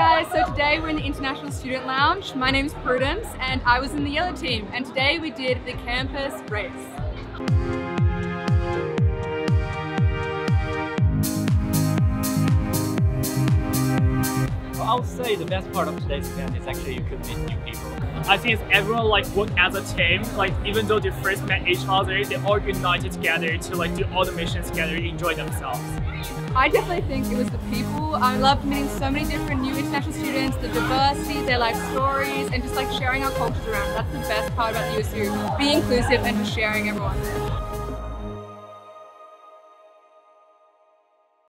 guys, so today we're in the International Student Lounge. My name is Prudence and I was in the yellow team and today we did the campus race. I would say the best part of today's event is actually you could meet new people. I think everyone like work as a team. Like even though they first met each other, they all united together to like do all the missions together, enjoy themselves. I definitely think it was the people. I loved meeting so many different new international students, the diversity, their life stories, and just like sharing our cultures around. That's the best part about the USU, being inclusive and just sharing everyone.